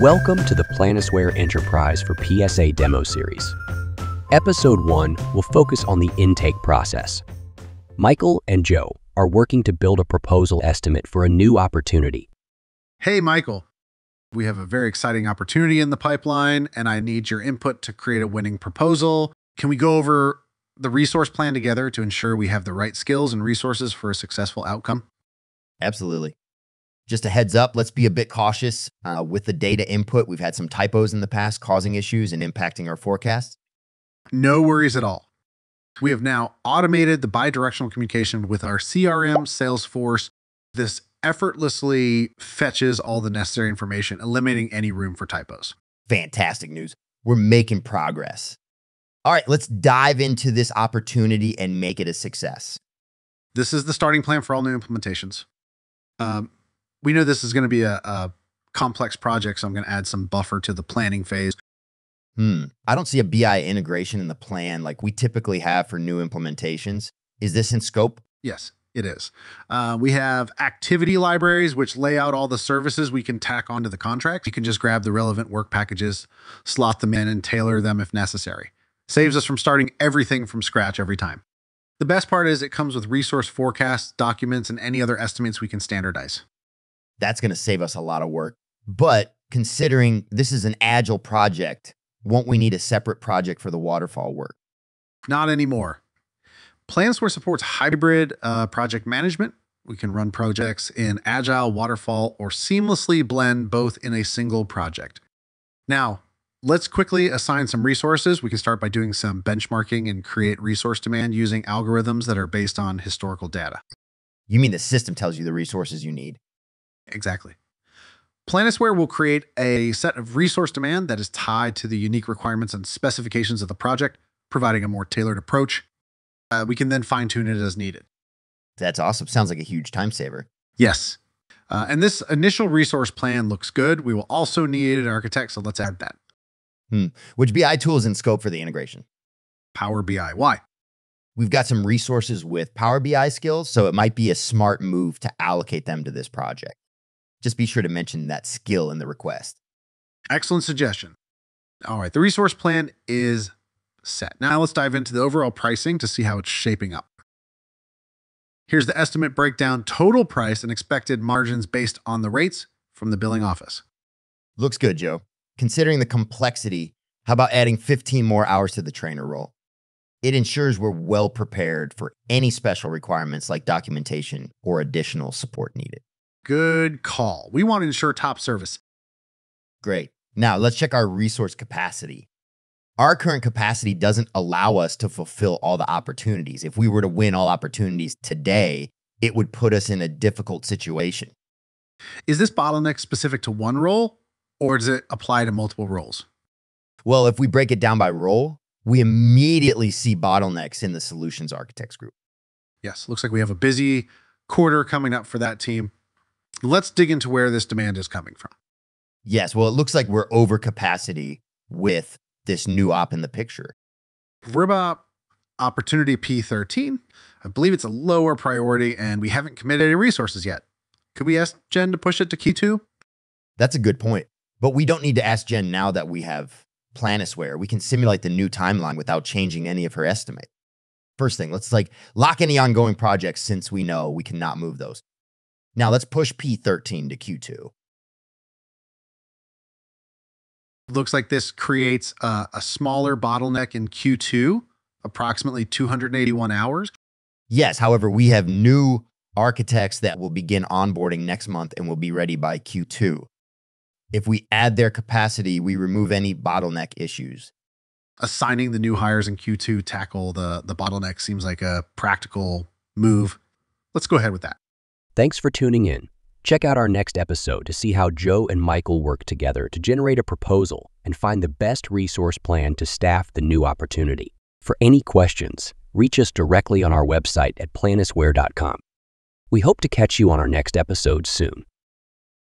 Welcome to the Planisware Enterprise for PSA demo series. Episode 1 will focus on the intake process. Michael and Joe are working to build a proposal estimate for a new opportunity. Hey, Michael. We have a very exciting opportunity in the pipeline, and I need your input to create a winning proposal. Can we go over the resource plan together to ensure we have the right skills and resources for a successful outcome? Absolutely. Just a heads up, let's be a bit cautious uh, with the data input. We've had some typos in the past causing issues and impacting our forecasts. No worries at all. We have now automated the bidirectional communication with our CRM Salesforce. This effortlessly fetches all the necessary information, eliminating any room for typos. Fantastic news. We're making progress. All right, let's dive into this opportunity and make it a success. This is the starting plan for all new implementations. Um, we know this is going to be a, a complex project, so I'm going to add some buffer to the planning phase. Hmm. I don't see a BI integration in the plan like we typically have for new implementations. Is this in scope? Yes, it is. Uh, we have activity libraries, which lay out all the services we can tack onto the contract. You can just grab the relevant work packages, slot them in, and tailor them if necessary. Saves us from starting everything from scratch every time. The best part is it comes with resource forecasts, documents, and any other estimates we can standardize. That's going to save us a lot of work. But considering this is an agile project, won't we need a separate project for the waterfall work? Not anymore. Planisware supports hybrid uh, project management. We can run projects in agile, waterfall, or seamlessly blend both in a single project. Now, let's quickly assign some resources. We can start by doing some benchmarking and create resource demand using algorithms that are based on historical data. You mean the system tells you the resources you need? Exactly. Planisware will create a set of resource demand that is tied to the unique requirements and specifications of the project, providing a more tailored approach. Uh, we can then fine tune it as needed. That's awesome. Sounds like a huge time saver. Yes. Uh, and this initial resource plan looks good. We will also need an architect, so let's add that. Hmm. Which BI tool is in scope for the integration? Power BI. Why? We've got some resources with Power BI skills, so it might be a smart move to allocate them to this project. Just be sure to mention that skill in the request. Excellent suggestion. All right, the resource plan is set. Now let's dive into the overall pricing to see how it's shaping up. Here's the estimate breakdown total price and expected margins based on the rates from the billing office. Looks good, Joe. Considering the complexity, how about adding 15 more hours to the trainer role? It ensures we're well prepared for any special requirements like documentation or additional support needed. Good call. We want to ensure top service. Great. Now let's check our resource capacity. Our current capacity doesn't allow us to fulfill all the opportunities. If we were to win all opportunities today, it would put us in a difficult situation. Is this bottleneck specific to one role or does it apply to multiple roles? Well, if we break it down by role, we immediately see bottlenecks in the solutions architects group. Yes, looks like we have a busy quarter coming up for that team. Let's dig into where this demand is coming from. Yes, well, it looks like we're over capacity with this new op in the picture. RIBA Opportunity P13, I believe it's a lower priority and we haven't committed any resources yet. Could we ask Jen to push it to Q2? That's a good point. But we don't need to ask Jen now that we have Planisware. We can simulate the new timeline without changing any of her estimate. First thing, let's like lock any ongoing projects since we know we cannot move those. Now let's push P13 to Q2. Looks like this creates a, a smaller bottleneck in Q2, approximately 281 hours. Yes, however, we have new architects that will begin onboarding next month and will be ready by Q2. If we add their capacity, we remove any bottleneck issues. Assigning the new hires in Q2 tackle the, the bottleneck seems like a practical move. Let's go ahead with that. Thanks for tuning in. Check out our next episode to see how Joe and Michael work together to generate a proposal and find the best resource plan to staff the new opportunity. For any questions, reach us directly on our website at planisware.com. We hope to catch you on our next episode soon.